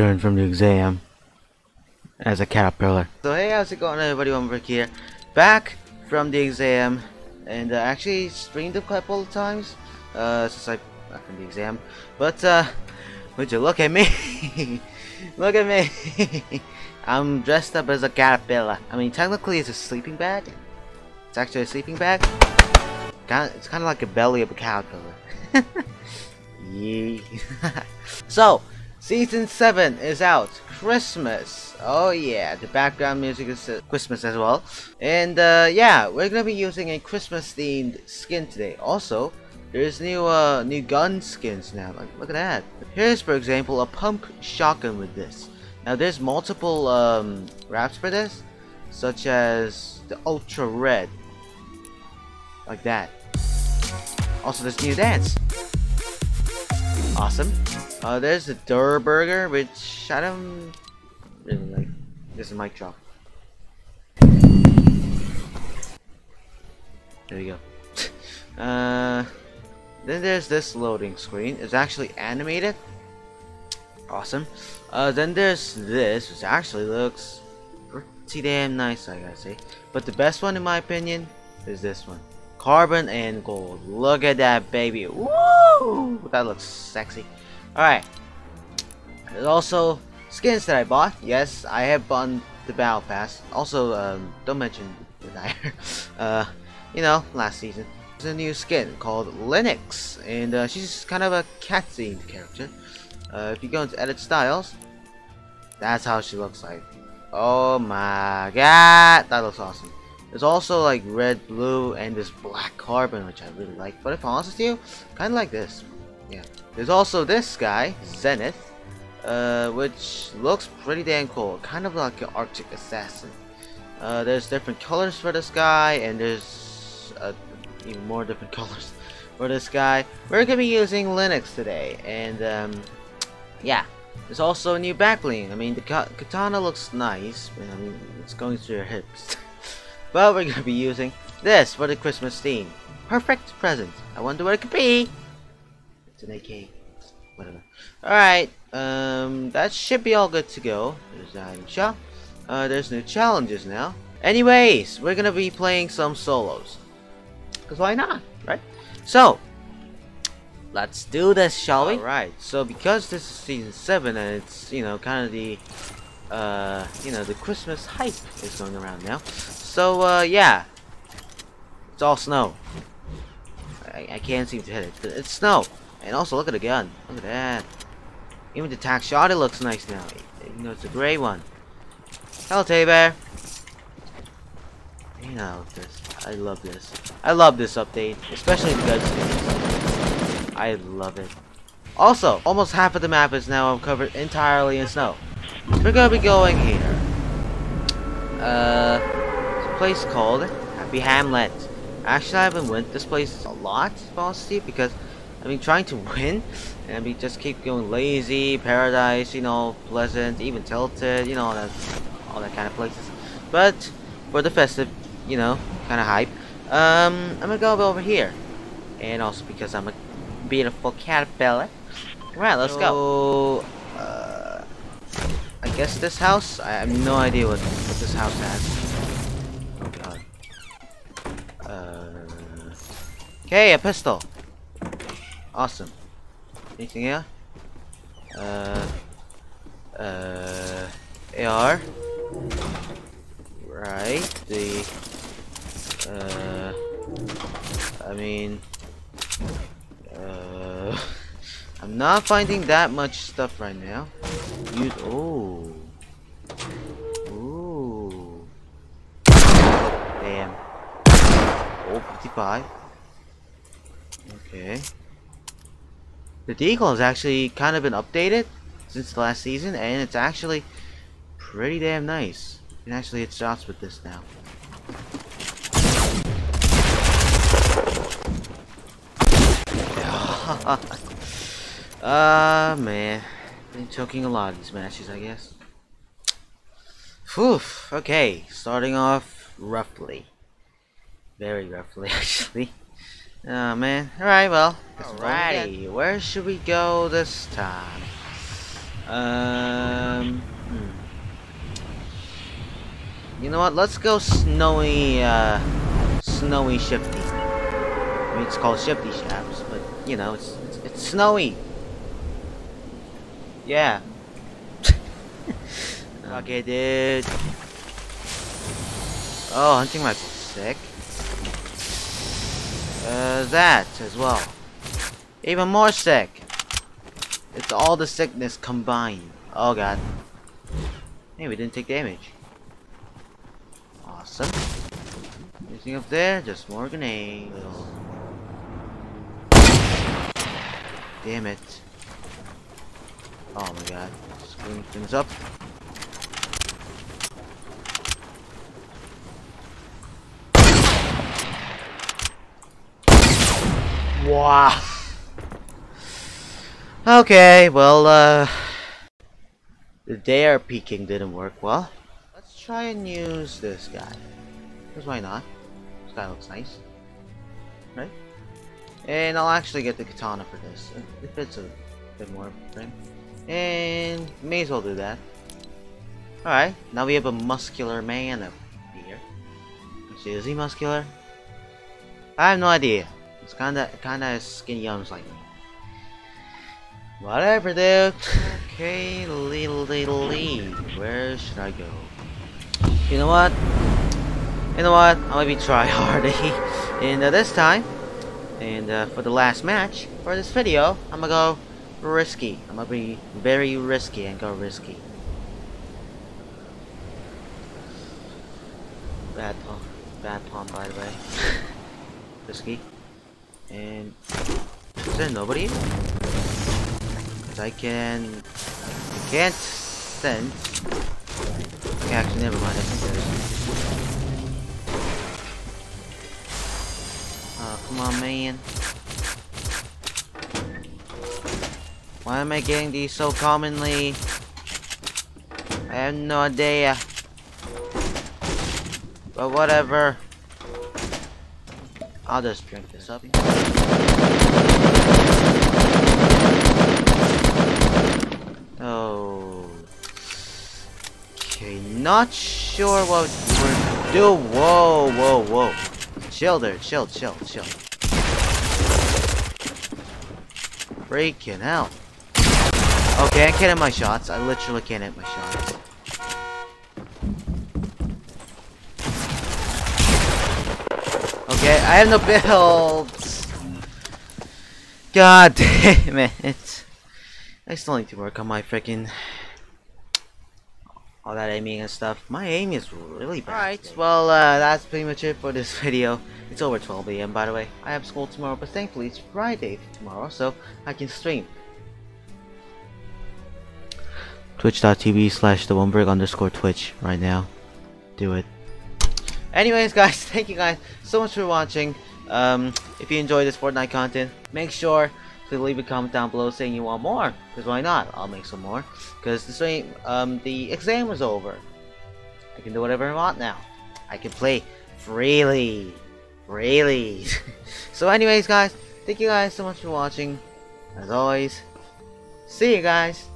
returned from the exam as a caterpillar. So hey, how's it going everybody? I'm Brick here, back from the exam, and uh, actually streamed a couple of times uh, since I back from the exam. But uh, would you look at me? look at me! I'm dressed up as a caterpillar. I mean, technically it's a sleeping bag. It's actually a sleeping bag. It's kind of like a belly of a caterpillar. yeah. so, season 7 is out. Christmas. Oh yeah, the background music is uh, Christmas as well. And uh, yeah, we're gonna be using a Christmas themed skin today. Also, there's new uh, new gun skins now. Like, look at that. Here's, for example, a pump shotgun with this. Now, there's multiple um, wraps for this, such as the Ultra Red, like that. Also, this new dance. Awesome. Uh, there's the Durr Burger, which I don't really like. This is mic drop. There you go. uh, then there's this loading screen. It's actually animated. Awesome. Uh, then there's this, which actually looks pretty damn nice, I gotta say. But the best one, in my opinion, is this one. Carbon and gold. Look at that, baby. Woo! That looks sexy. Alright. There's also skins that I bought. Yes, I have bought the Battle Pass. Also, um, don't mention the uh, you know, last season. There's a new skin called Lynx, and uh, she's kind of a cat-themed character. Uh, if you go into edit styles, that's how she looks like. Oh my god, that looks awesome. There's also like red, blue, and this black carbon, which I really like. But if I'm honest with you, kind of like this. Yeah. There's also this guy, Zenith, uh, which looks pretty damn cool. Kind of like an Arctic Assassin. Uh, there's different colors for this guy, and there's uh, even more different colors for this guy. We're gonna be using Lynx today, and um, yeah. There's also a new back bling. I mean, the katana looks nice, but I mean, it's going through your hips. But we're gonna be using this for the Christmas theme. Perfect present. I wonder what it could be. An AK. Whatever. Alright, um, that should be all good to go. There's the item shop. Uh, there's new challenges now. Anyways, we're gonna be playing some solos. Cause why not, right? So, let's do this, shall we? Alright, so because this is season 7 and it's, you know, kind of the, uh, you know, the Christmas hype is going around now. So, uh, yeah. It's all snow. I, I can't seem to hit it. It's snow. And also, look at the gun. Look at that. Even the tack shot, it looks nice now. You know, it's a gray one. Hello, Teddy Bear. You know this. I love this. I love this update, especially the gun skins. I love it. Also, almost half of the map is now covered entirely in snow. We're gonna be going here. Uh, it's a place called Happy Hamlet. Actually, I haven't went this place a lot, honestly, because I've been trying to win, and we just keep going lazy, paradise, you know, pleasant, even tilted, you know, all that, all that kind of places. But for the festive, you know, kind of hype, um, I'm gonna go over here, and also because I'm a beautiful caterpillar. Right, let's so, go. Uh, I guess this house. I have no idea what, what this house has. Uh, Okay, a pistol. Awesome. Anything here? Uh, uh, AR. Right. The. Uh, I mean. Uh, I'm not finding that much stuff right now. Use. Oh. Damn. Oh, 55. Okay. The Deagle has actually kind of been updated since the last season, and it's actually pretty damn nice. You can actually hit shots with this now. Ah, uh, man. Been choking a lot of these matches, I guess. Whew. Okay, starting off roughly. Very roughly, actually. Oh man. Alright, well. Alrighty. Where should we go this time? Um. Hmm. You know what? Let's go snowy, uh, snowy shifty. I mean, it's called shifty shafts, but you know, it's it's, it's snowy. Yeah. okay, dude. Oh, hunting rifle, sick. Uh, that as well. Even more sick. It's all the sickness combined. Oh god. Hey, we didn't take damage. Awesome. Anything up there? Just more grenades. Damn it. Oh my god. Screwing things up. Wow. Okay, well, uh... The dare peeking didn't work well. Let's try and use this guy. Because why not? This guy looks nice. Right? And I'll actually get the katana for this. It fits a bit more frame. And may as well do that. Alright, now we have a muscular man up here. Is he muscular? I have no idea. It's kinda kinda skinny arms like me. Whatever dude. Okay, little little lead. Where should I go? You know what? You know what? I'll maybe try hardy. And uh, this time, and uh, for the last match, for this video, I'm gonna go risky. I'm gonna be very risky and go risky. Bad palm. Bad palm, by the way. risky. And is there nobody? Cause I can I can't sense okay, actually never mind, I think there is. Oh come on man. Why am I getting these so commonly? I have no idea. But whatever. I'll just drink this up. Oh. Okay, not sure what we're doing. Whoa, whoa, whoa. Chill there, chill, chill, chill. Freaking hell. Okay, I can't hit my shots. I literally can't hit my shots. Okay, I have no builds. God damn it. I still need to work on my freaking all that aiming and stuff. My aim is really bad. Alright, well, uh, that's pretty much it for this video. It's over 12 a.m. by the way. I have school tomorrow, but thankfully it's Friday tomorrow, so I can stream. Twitch.tv slash the underscore Twitch right now. Do it. Anyways, guys, thank you guys so much for watching. Um, if you enjoyed this Fortnite content, make sure to leave a comment down below saying you want more. Because why not? I'll make some more. Because the same, um, the exam is over. I can do whatever I want now. I can play freely. Freely. so anyways, guys, thank you guys so much for watching. As always, see you guys